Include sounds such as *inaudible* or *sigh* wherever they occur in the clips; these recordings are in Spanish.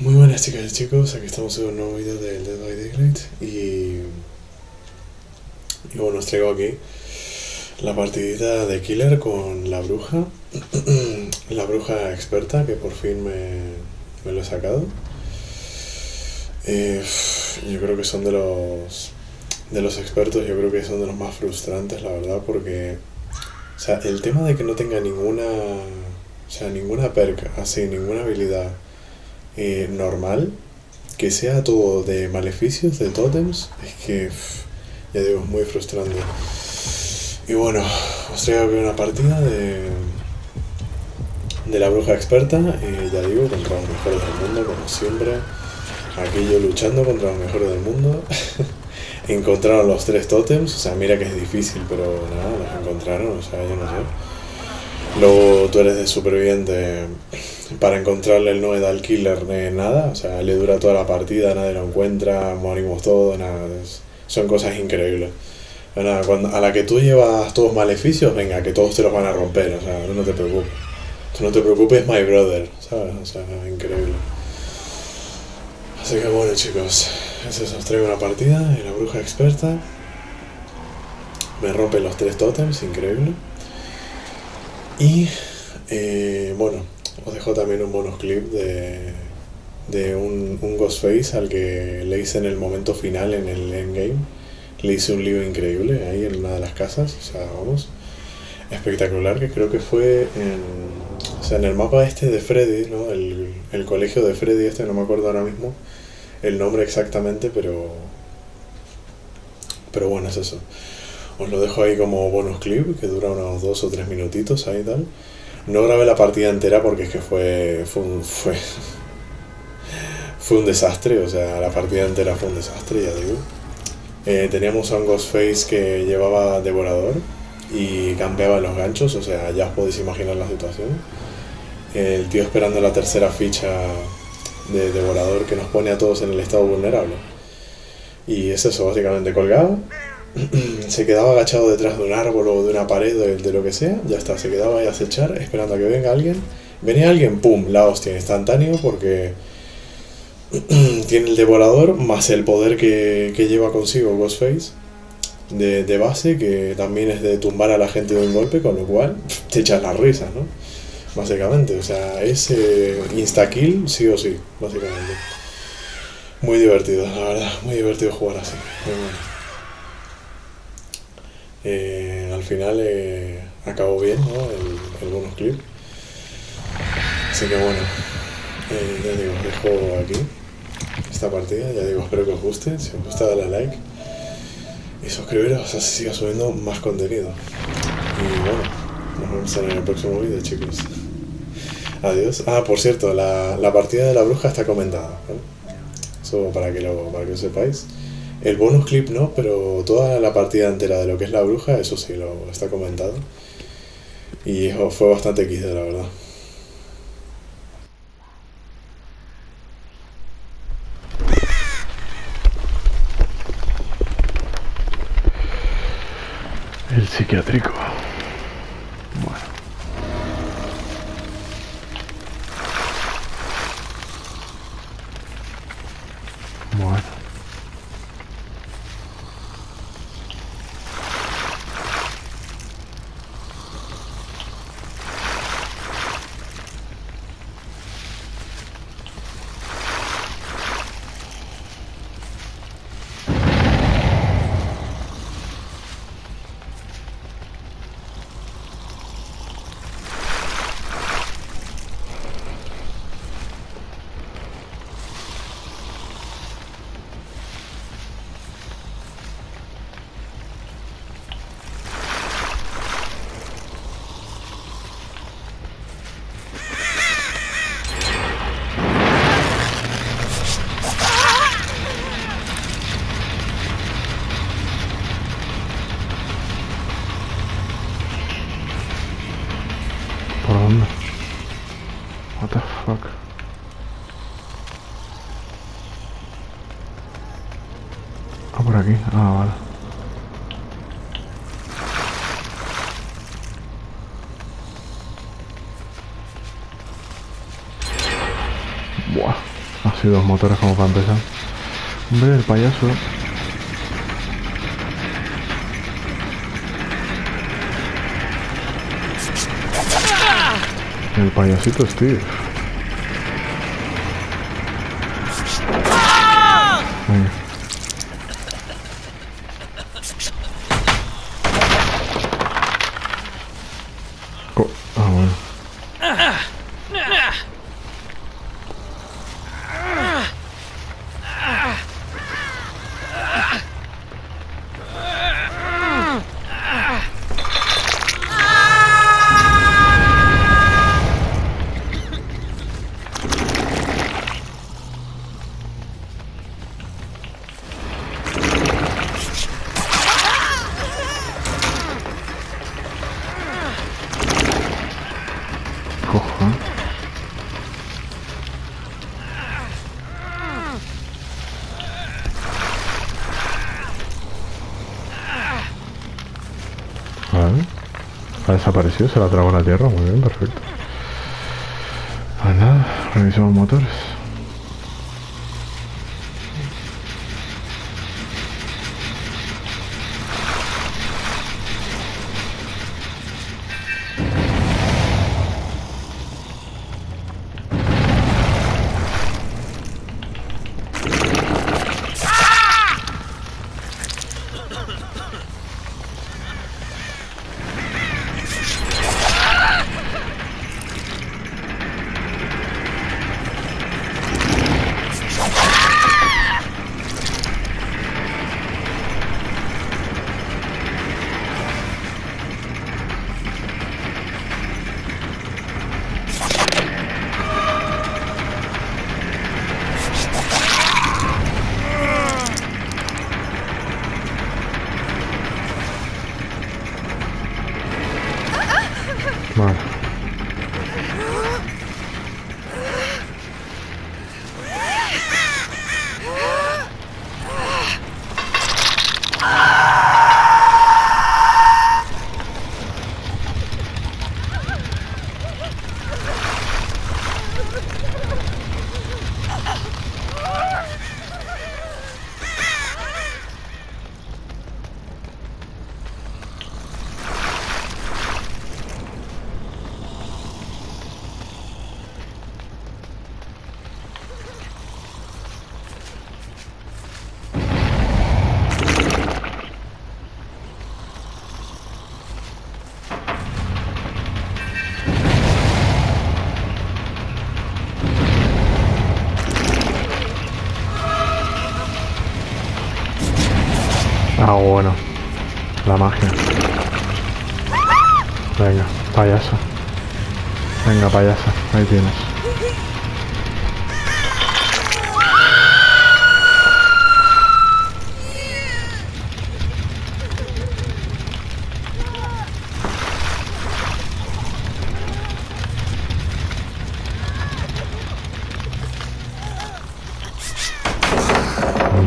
Muy buenas chicas y chicos, aquí estamos en un nuevo vídeo del Dead by Daylight y, y bueno, os traigo aquí la partidita de Killer con la bruja, *clears throat* la bruja experta que por fin me, me lo he sacado. Eh, yo creo que son de los de los expertos, yo creo que son de los más frustrantes, la verdad, porque o sea, el tema de que no tenga ninguna o sea, ninguna perk, así, ninguna habilidad eh, normal, que sea todo de maleficios, de totems, es que, ya digo, es muy frustrante. Y bueno, os traigo una partida de, de la bruja experta, y ya digo, contra los mejores del mundo, como siempre. Aquí yo luchando contra los mejores del mundo. *laughs* encontraron los tres totems, o sea, mira que es difícil, pero nada, los encontraron, o sea, yo no sé. Luego tú eres de superviviente para encontrarle el Noed al killer de nada, o sea, le dura toda la partida, nadie lo encuentra, morimos todos, nada, son cosas increíbles. Nada, cuando, a la que tú llevas todos maleficios, venga, que todos te los van a romper, o sea, no te preocupes. No te preocupes, my brother, ¿sabes? O sea, increíble. Así que bueno chicos, eso os traigo una partida y la bruja experta me rompe los tres totems, increíble. Y eh, bueno, os dejo también un bonus clip de, de un, un Ghostface al que le hice en el momento final en el endgame. Le hice un lío increíble ahí en una de las casas, o sea, vamos, espectacular, que creo que fue en, o sea, en el mapa este de Freddy, ¿no? El, el colegio de Freddy este, no me acuerdo ahora mismo el nombre exactamente, pero, pero bueno, es eso. Os lo dejo ahí como bonus clip, que dura unos dos o tres minutitos ahí y tal. No grabé la partida entera porque es que fue, fue, un, fue, fue un desastre, o sea, la partida entera fue un desastre, ya digo. Eh, teníamos a un Ghostface que llevaba devorador y cambiaba los ganchos, o sea, ya os podéis imaginar la situación. El tío esperando la tercera ficha de devorador que nos pone a todos en el estado vulnerable. Y es eso, básicamente colgado *clears throat* se quedaba agachado detrás de un árbol o de una pared o de, lo que sea, ya está, se quedaba ahí a acechar esperando a que venga alguien. Venía alguien, ¡pum! La hostia, instantáneo porque *clears throat* tiene el devorador más el poder que, lleva consigo Ghostface de, de, base, que también es de tumbar a la gente de un golpe, con lo cual *clears throat* te echas las risas, ¿no? Básicamente, o sea, es insta-kill sí o sí, básicamente. Muy divertido, la verdad, muy divertido jugar así. Muy bueno. Eh, al final eh, acabó bien ¿no? el, el bonus clip. Así que bueno, eh, ya digo, dejo aquí esta partida. Ya digo, espero que os guste. Si os gusta, dale a like y suscribiros, así siga subiendo más contenido. Y bueno, nos vemos en el próximo vídeo, chicos. Adiós. Ah, por cierto, la, la partida de la bruja está comentada. ¿vale? Eso para que, lo, para que lo sepáis. El bonus clip no, pero toda la partida entera de lo que es la bruja, eso sí, lo está comentado. Y fue bastante XD, la verdad. El psiquiátrico. Buah. Así dos motores como para empezar. Hombre, el payaso. El payasito Steve. Venga. Co- ah, bueno. Coja. Vale. Ha desaparecido, se la tragó la tierra. Muy bien, perfecto. Pues nada, revisamos motores. Vale. Ah,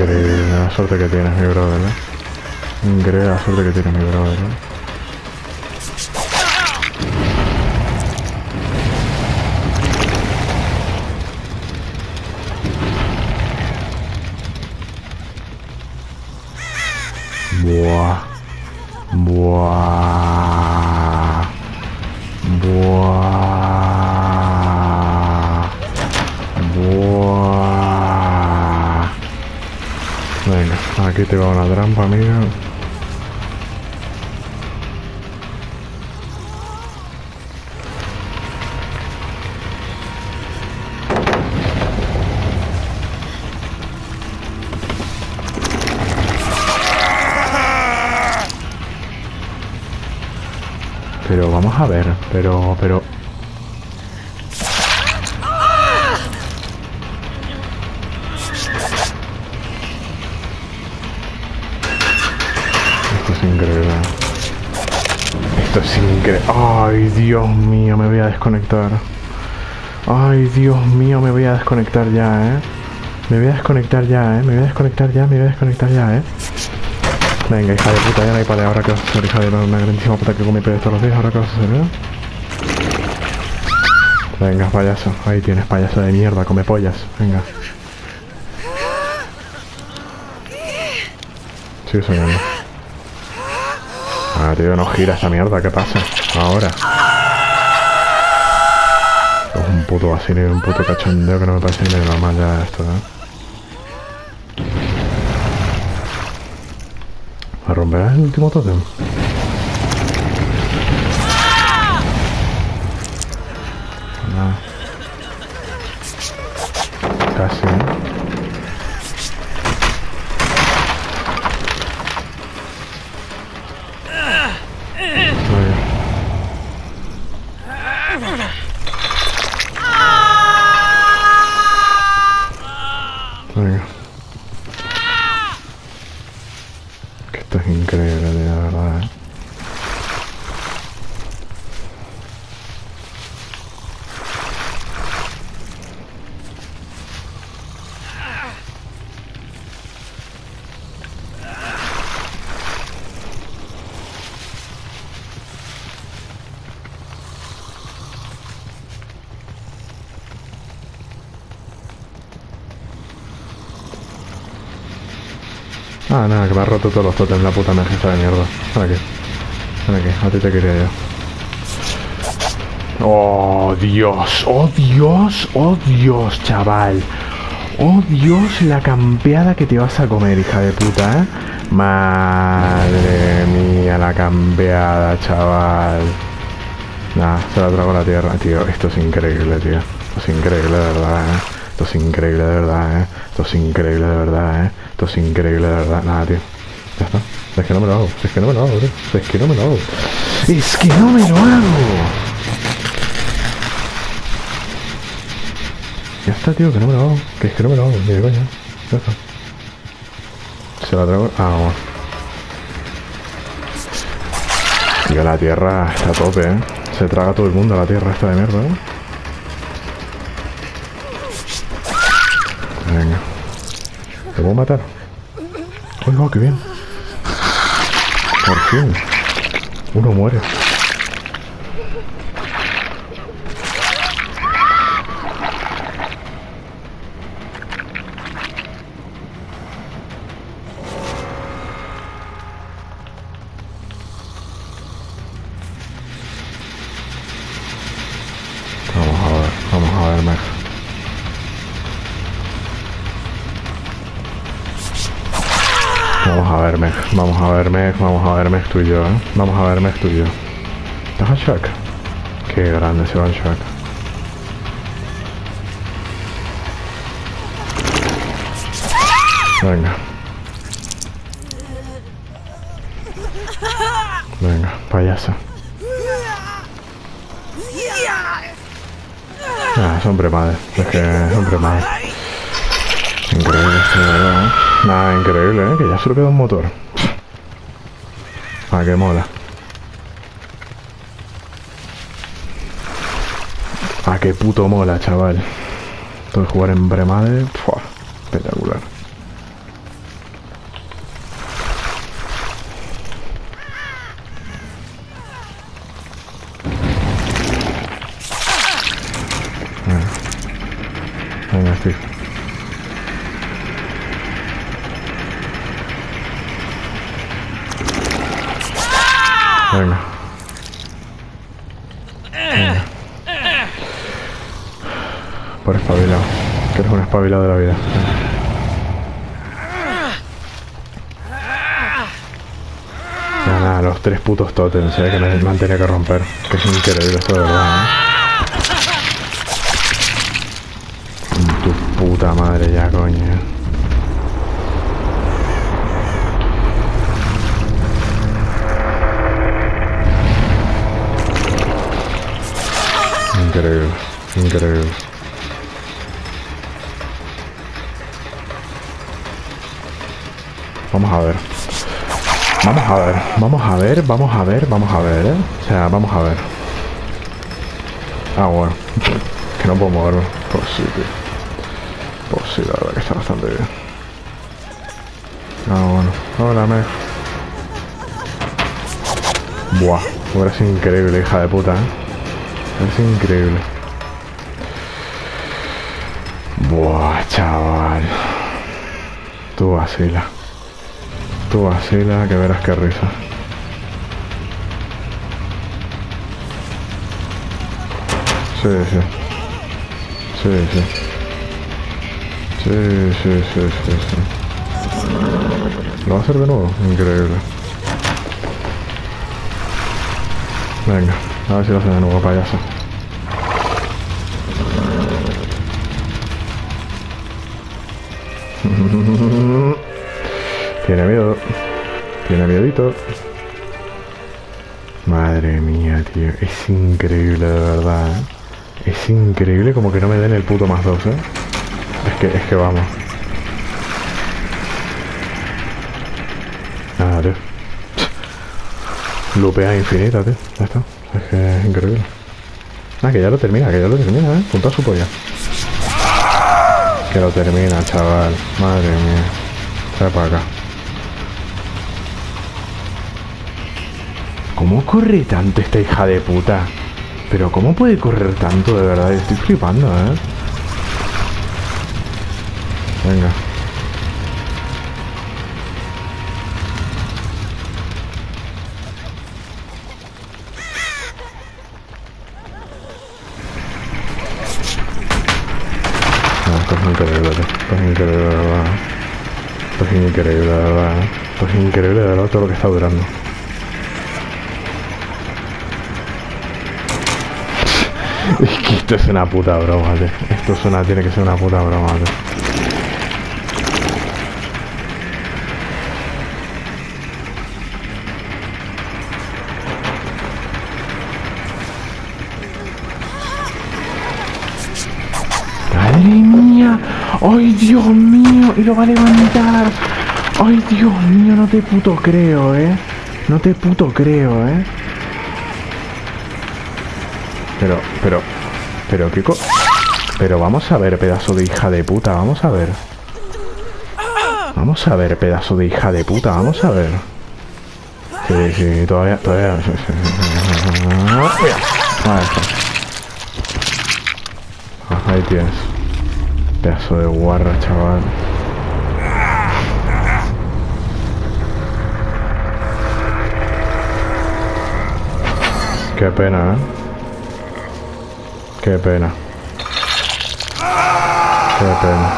Increíble la suerte que tienes, mi brother, ¿eh? Increíble la suerte que tienes, mi brother, ¿eh? Buah. Buah. Buah. Aquí te va una trampa, amiga. Pero vamos a ver, pero, pero... Ay, Dios mío, me voy a desconectar. Ay, Dios mío, me voy a desconectar ya, ¿eh? Me voy a desconectar ya, ¿eh? Me voy a desconectar ya, me voy a desconectar ya, ¿eh? Venga, hija de puta, ya no hay para ahora que vas a hacer, hija de una grandísima puta que pedo todos los días, ahora que vas a hacer, ¿eh? Venga, payaso. Ahí tienes, payaso de mierda, come pollas. Venga. Sigue soñando. Ah, tío, no gira esta mierda, ¿qué pasa? Ahora. Es un puto vacío un puto cachondeo que no me parece ni normal ya esto, ¿eh? ¿A romper el último tótem? Nada. Casi, ¿eh? Muy bien. Venga. Que esto es increíble, tío, de verdad, ¿eh? Ah, nada, que me ha roto todos los totems la puta emergencia de mierda. ¿Para qué? ¿Para qué? A ti te quería yo. Oh, Dios, oh, Dios, oh, Dios, chaval. Oh, Dios, la campeada que te vas a comer, hija de puta, ¿eh? Madre mía, la campeada, chaval. Nah, se la trago la tierra, tío. Esto es increíble, tío. Esto es increíble, de verdad, ¿eh? Esto es increíble, de verdad, ¿eh? Esto es increíble, de verdad, ¿eh? Esto es increíble, de verdad. Nada, tío. Ya está. Es que no me lo hago. Es que no me lo hago, tío. Es que no me lo hago. Es que no me lo hago. Ya está, tío, que no me lo hago. Que es que no me lo hago. Ni de coña. Ya está. Se la trago. Ah, vamos. Tío, la tierra está a tope, ¿eh? Se traga todo el mundo la tierra esta de mierda, ¿eh? Puedo matar? ¡Uy, no, qué bien! Por fin. Uno muere. Vamos a ver, Meg, vamos a ver, Meg, vamos a ver, Meg, tú y yo, ¿eh? Vamos a ver, Meg, tú y yo. ¿Estás Shaq? Qué grande ese Van Shaq. Venga. Venga, payasa. Ah, son premades. Es que son premades. Increíble esto, de verdad, ¿eh? Nada, increíble, ¿eh? Que ya solo queda un motor. Ah, que mola. Ah, qué puto mola, chaval. Todo jugar en Bremade, espectacular. Venga, Steve. Venga. Venga. Por espabilado. Que eres un espabilado de la vida. Nada, nada, los tres putos totems, eh, que me, han tenido que romper. Que es increíble esto de verdad, eh. Tu puta madre ya, coño. Increíble, increíble. Vamos a ver. Vamos a ver, vamos a ver, vamos a ver, vamos a ver, ¿eh? O sea, vamos a ver. Ah, bueno. *laughs* que no puedo moverme. Pues sí, tío. Pues sí, la verdad que está bastante bien. Ah, bueno. Hola, me. Buah. Ahora es increíble, hija de puta, ¿eh? Es increíble. chaval. Tú vacila. Tú vacila que verás qué risa. Sí, sí. Sí, sí. Sí, sí, sí, sí, sí. ¿Lo va a hacer de nuevo? Increíble. Venga, a ver si lo hace de nuevo, payaso. *laughs* Madre mía, tío. Es increíble, de verdad. ¿eh? Es increíble como que no me den el puto más dos, ¿eh? Es que, es que vamos. Nada, tío. Lupea infinita, tío. Ya está. Es que es increíble. Ah, que ya lo termina, que ya lo termina, ¿eh? Junto a su polla. Que lo termina, chaval. Madre mía. Trae para acá. ¿Cómo corre tanto esta hija de puta? Pero ¿cómo puede correr tanto de verdad? Estoy flipando, ¿eh? Venga. Esto es increíble. Esto de verdad. Esto es increíble, de verdad. Esto es increíble, de verdad, todo lo que está durando. Es que esto es una puta broma, tío. Esto es una, tiene que ser una puta broma, tío. ¡Madre mía! ¡Ay, Dios mío! Y lo va a levantar. ¡Ay, Dios mío! No te puto creo, ¿eh? No te puto creo, ¿eh? Pero, pero, pero, ¿qué co... Pero vamos a ver, pedazo de hija de puta, vamos a ver. Vamos a ver, pedazo de hija de puta, vamos a ver. Sí, sí, todavía, todavía... Está. Ah, Ahí tienes. Pedazo de guarra, chaval. Qué pena, ¿eh? Qué pena. Qué pena.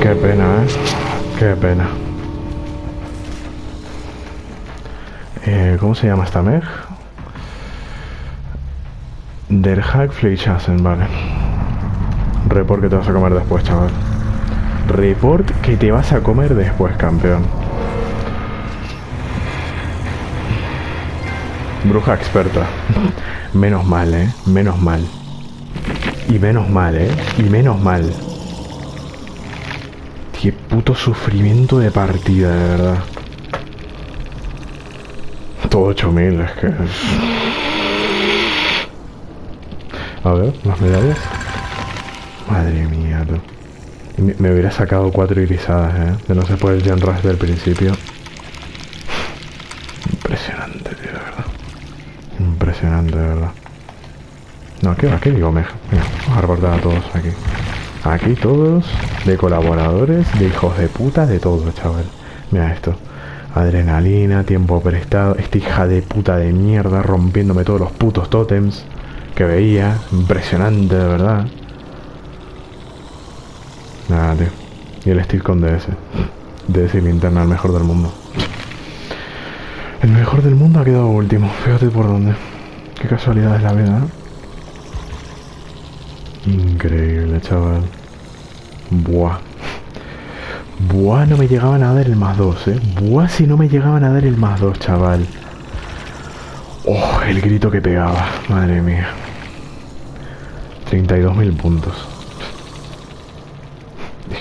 Qué pena, ¿eh? Qué pena. Eh, ¿Cómo se llama esta Meg? Der Hackfleischhassen, vale. Report que te vas a comer después, chaval. Report que te vas a comer después, campeón. Bruja experta. Menos mal, eh. Menos mal. Y menos mal, eh. Y menos mal. Qué puto sufrimiento de partida, de verdad. Todo 8000, es que. A ver, las medallas. Madre mía, tú. Me, me hubiera sacado cuatro irisadas, eh. De no se puede el Gen Rush del principio. Impresionante, tío, de verdad. Impresionante, de verdad. No, ¿qué va? ¿Qué digo? Venga, vamos a reportar a todos aquí. Aquí todos, de colaboradores, de hijos de puta, de todo, chaval. Mira esto. Adrenalina, tiempo prestado. Esta hija de puta de mierda rompiéndome todos los putos tótems que veía. Impresionante, de verdad. Nada, tío. Y el Steel con DS. DS y linterna, el mejor del mundo. El mejor del mundo ha quedado último. Fíjate por dónde. Qué casualidad es la vida. Increíble, chaval. Buah. Buah, no me llegaban a dar el más 2, eh. Buah, si no me llegaban a dar el más 2, chaval. Oh, el grito que pegaba. Madre mía. 32.000 puntos.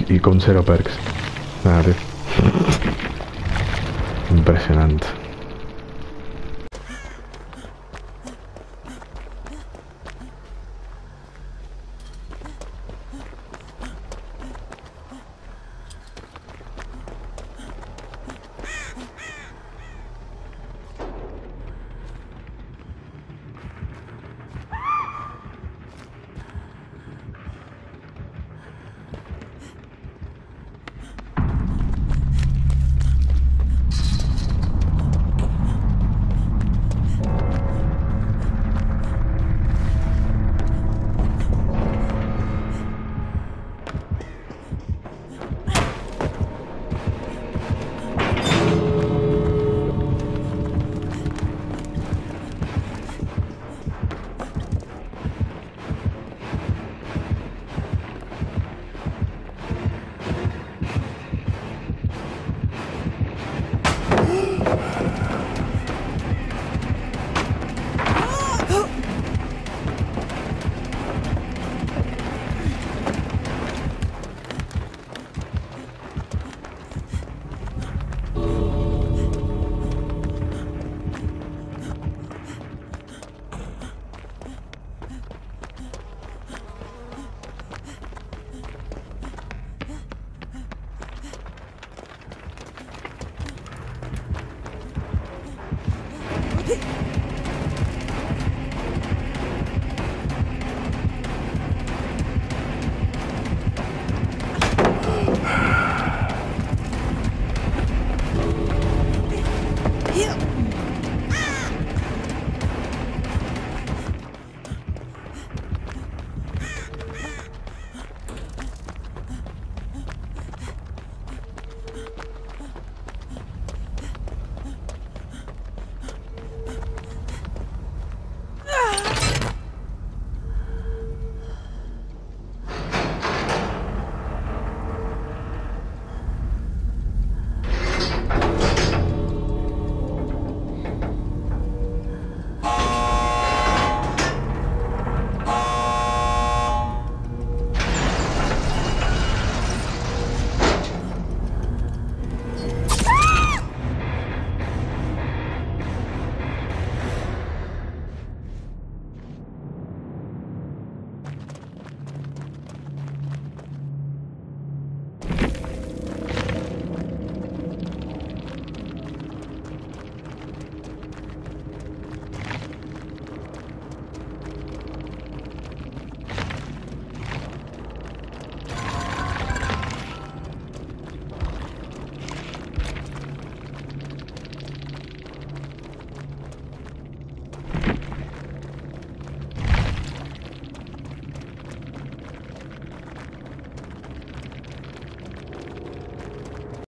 Y, con cero perks. Impresionante.